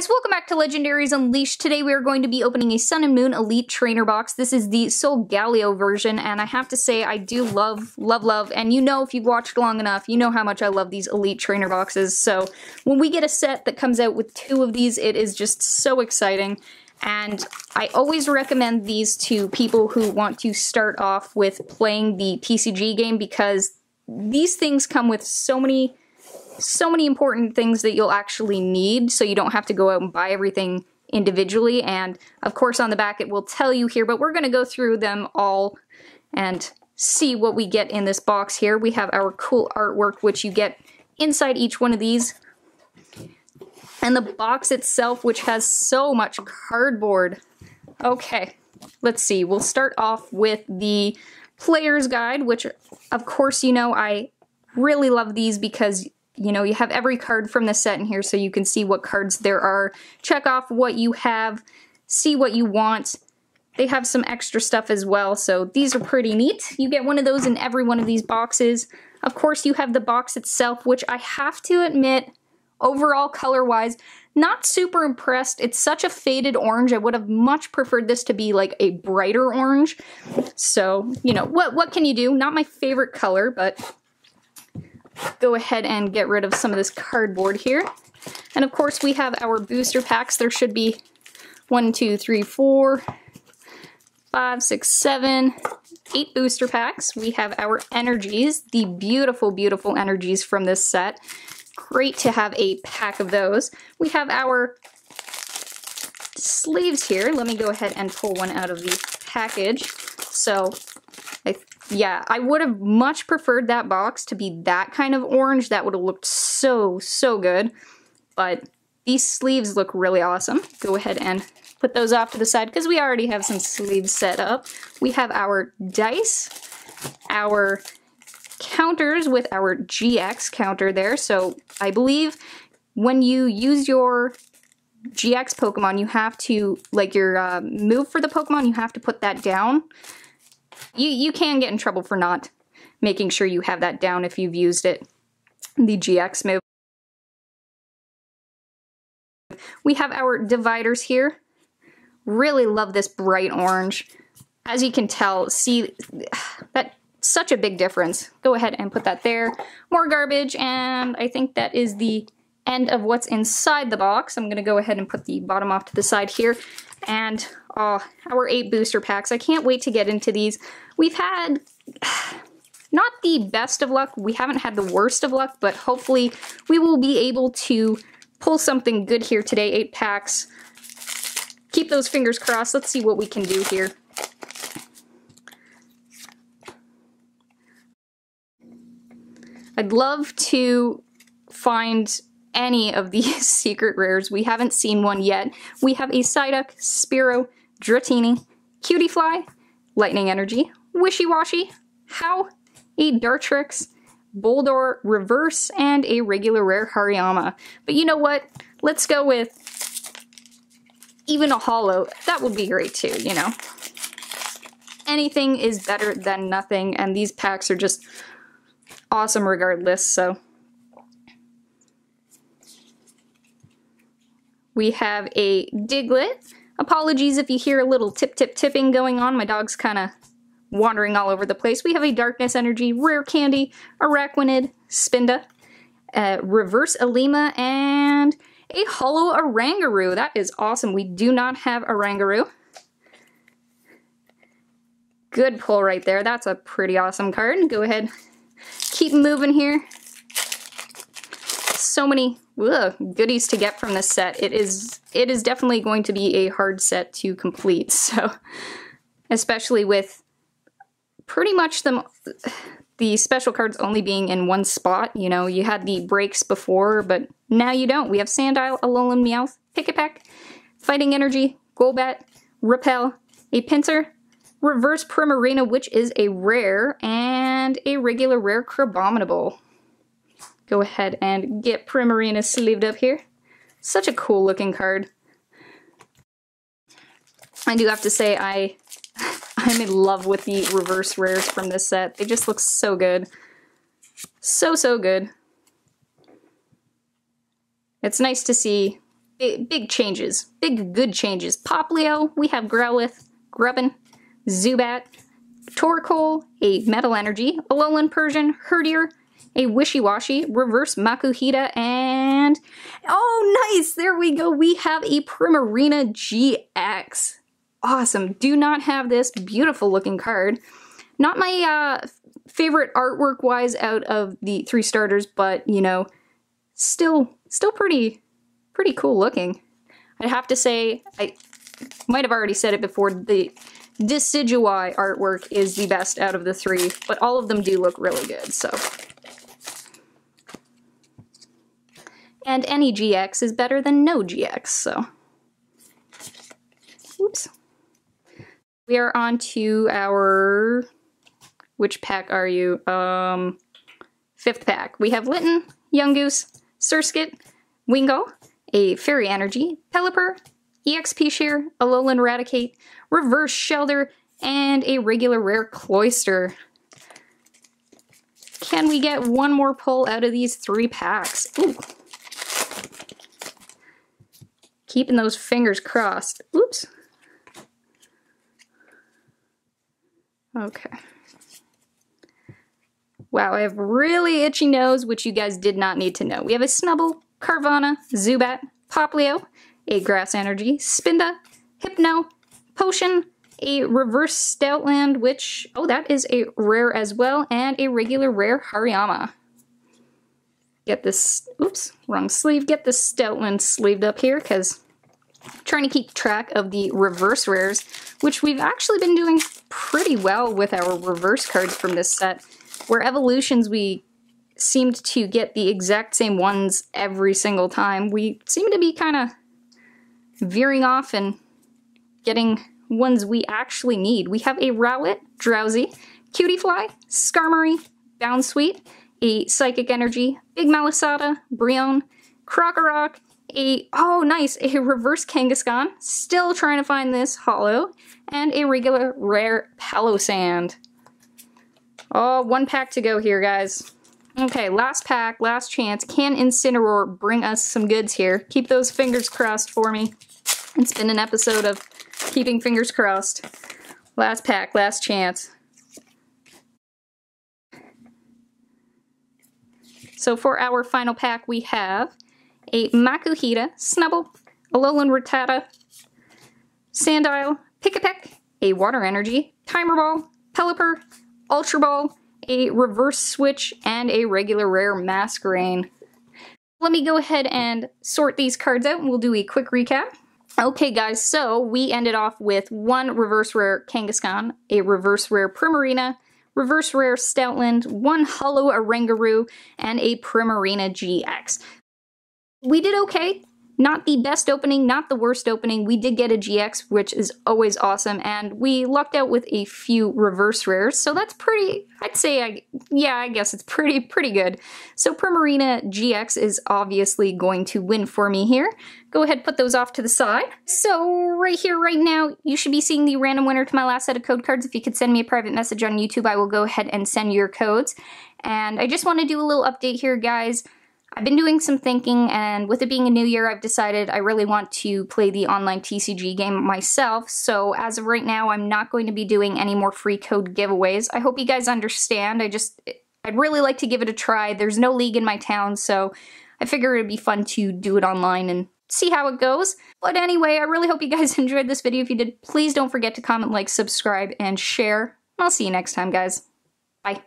guys, welcome back to Legendaries Unleashed. Today we are going to be opening a Sun and Moon Elite Trainer box. This is the Solgaleo version, and I have to say I do love, love, love, and you know if you've watched long enough, you know how much I love these Elite Trainer boxes, so when we get a set that comes out with two of these, it is just so exciting. And I always recommend these to people who want to start off with playing the TCG game because these things come with so many so many important things that you'll actually need so you don't have to go out and buy everything individually. And of course on the back it will tell you here, but we're going to go through them all and see what we get in this box here. We have our cool artwork, which you get inside each one of these. And the box itself, which has so much cardboard. Okay, let's see. We'll start off with the player's guide, which of course you know I really love these because you know, you have every card from the set in here so you can see what cards there are. Check off what you have, see what you want. They have some extra stuff as well, so these are pretty neat. You get one of those in every one of these boxes. Of course, you have the box itself, which I have to admit, overall color-wise, not super impressed. It's such a faded orange. I would have much preferred this to be like a brighter orange. So, you know, what, what can you do? Not my favorite color, but go ahead and get rid of some of this cardboard here. And of course we have our booster packs. There should be one, two, three, four, five, six, seven, eight booster packs. We have our energies, the beautiful, beautiful energies from this set. Great to have a pack of those. We have our sleeves here. Let me go ahead and pull one out of the package. So I yeah, I would have much preferred that box to be that kind of orange. That would have looked so, so good. But these sleeves look really awesome. Go ahead and put those off to the side because we already have some sleeves set up. We have our dice, our counters with our GX counter there. So I believe when you use your GX Pokemon, you have to, like your uh, move for the Pokemon, you have to put that down you, you can get in trouble for not making sure you have that down if you've used it. The GX move. We have our dividers here. Really love this bright orange. As you can tell, see, that such a big difference. Go ahead and put that there. More garbage, and I think that is the end of what's inside the box. I'm going to go ahead and put the bottom off to the side here. And oh, our eight booster packs. I can't wait to get into these. We've had not the best of luck. We haven't had the worst of luck, but hopefully we will be able to pull something good here today. Eight packs. Keep those fingers crossed. Let's see what we can do here. I'd love to find any of these secret rares. We haven't seen one yet. We have a Psyduck, Spearow, Dratini, Cutiefly, Lightning Energy, Wishiwashi, How, a Dartrix, Boldore Reverse, and a regular rare Hariyama. But you know what? Let's go with even a holo. That would be great too, you know? Anything is better than nothing, and these packs are just awesome regardless, so... We have a Diglett. Apologies if you hear a little tip-tip tipping going on. My dog's kind of wandering all over the place. We have a Darkness Energy, Rare Candy, Araquanid, Spinda, uh, Reverse Alima, and a Holo Oranguru. That is awesome. We do not have Oranguru. Good pull right there. That's a pretty awesome card. Go ahead. Keep moving here. So many ugh, goodies to get from this set. It is it is definitely going to be a hard set to complete. So, especially with pretty much the the special cards only being in one spot. You know, you had the breaks before, but now you don't. We have Sandile, Alolan Meowth, Pikipek, Fighting Energy, Golbat, Repel, a Pinsir, Reverse Primarina, which is a rare, and a regular rare Crabominable go ahead and get Primarina sleeved up here. Such a cool looking card. I do have to say I I'm in love with the reverse rares from this set. They just look so good. So, so good. It's nice to see big, big changes. Big good changes. Popplio, we have Growlithe, Grubbin, Zubat, Torkoal, a Metal Energy, Alolan Persian, Herdier, a Wishiwashi, Reverse Makuhita, and... Oh, nice! There we go! We have a Primarina GX. Awesome. Do not have this beautiful looking card. Not my uh, favorite artwork-wise out of the three starters, but, you know, still, still pretty, pretty cool looking. I'd have to say, I might have already said it before, the Decidueye artwork is the best out of the three, but all of them do look really good, so. And any GX is better than no GX, so. Oops. We are on to our... Which pack are you? Um, fifth pack. We have Litten, Yungoos, Surskit, Wingull, a Fairy Energy, Pelipper, EXP Share, Alolan Raticate, Reverse Shellder, and a regular rare Cloyster. Can we get one more pull out of these three packs? Ooh. Keeping those fingers crossed. Oops. Okay. Wow, I have really itchy nose, which you guys did not need to know. We have a Snubbull, Carvanha, Zubat, Popplio, a Grass Energy, Spinda, Hypno, Potion, a Reverse Stoutland, which, oh, that is a rare as well, and a regular rare Hariyama. Get this, oops, wrong sleeve. Get this Stoutland sleeved up here, because trying to keep track of the reverse rares, which we've actually been doing pretty well with our reverse cards from this set, where evolutions we seemed to get the exact same ones every single time. We seem to be kind of veering off and getting ones we actually need. We have a Rowlet, Drowzee, Cutie Fly, Skarmory, Bounsweet, a Psychic Energy, Big Malasada, Brionne, Krokorok, a, oh nice, a reverse Kangaskhan, still trying to find this holo, and a regular rare Palossand. Oh, one pack to go here, guys. Okay, last pack, last chance. Can Incineroar bring us some goods here? Keep those fingers crossed for me. It's been an episode of keeping fingers crossed. Last pack, last chance. So for our final pack, we have a Makuhita, Snubbull, Alolan Rattata, Sandile, Pikipek, a Water Energy, Timer Ball, Pelipper, Ultra Ball, a Reverse Switch, and a regular rare Masquerain. Let me go ahead and sort these cards out and we'll do a quick recap. Okay guys, so we ended off with one reverse rare Kangaskhan, a reverse rare Primarina, reverse rare Stoutland, one holo Oranguru, and a Primarina GX. We did okay. Not the best opening, not the worst opening. We did get a GX, which is always awesome, and we lucked out with a few reverse rares, so that's pretty, I'd say, I, yeah, I guess it's pretty, pretty good. So Primarina GX is obviously going to win for me here. Go ahead, put those off to the side. So right here, right now, you should be seeing the random winner to my last set of code cards. If you could send me a private message on YouTube, I will go ahead and send your codes. And I just want to do a little update here, guys. I've been doing some thinking, and with it being a new year, I've decided I really want to play the online TCG game myself, so as of right now, I'm not going to be doing any more free code giveaways. I hope you guys understand. I just, I'd really like to give it a try. There's no league in my town, so I figure it'd be fun to do it online and see how it goes. But anyway, I really hope you guys enjoyed this video. If you did, please don't forget to comment, like, subscribe, and share. I'll see you next time, guys. Bye.